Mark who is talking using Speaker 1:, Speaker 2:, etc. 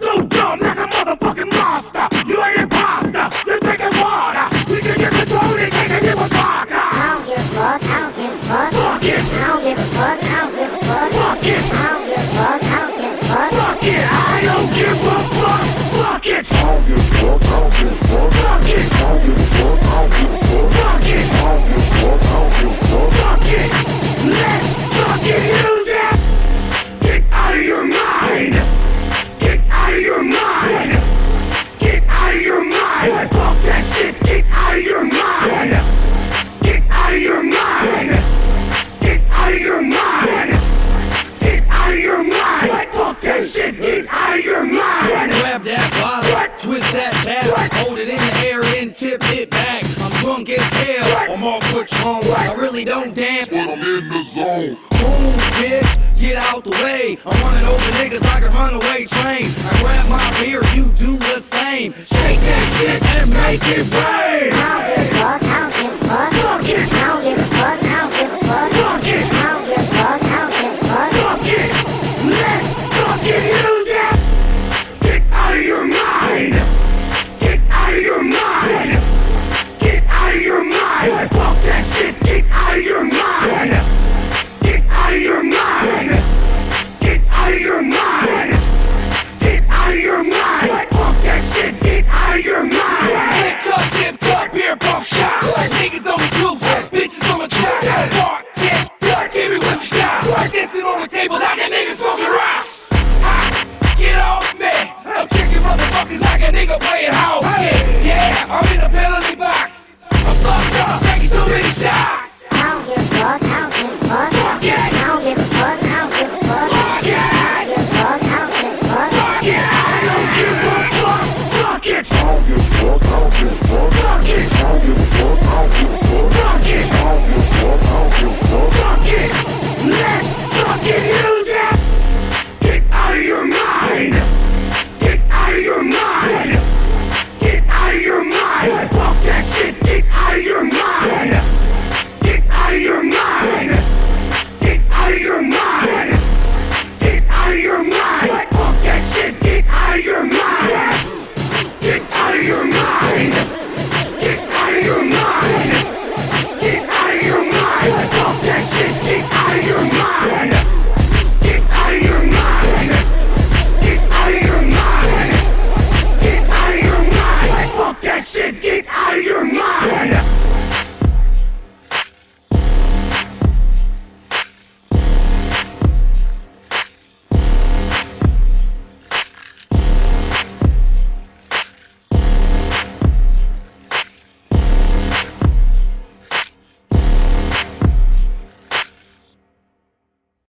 Speaker 1: Go, dumb. nigga! out of your mind.
Speaker 2: Grab that wallet, twist that back, hold it in the air and tip it back. I'm drunk as hell, I'm off patrol. I really don't dance,
Speaker 3: but I'm in the zone.
Speaker 2: Move, bitch, get out the way. I'm running over niggas like a runaway train. I grab my beer, you do the same. Shake that shit and make it rain.
Speaker 1: out of your mind!